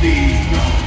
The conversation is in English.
these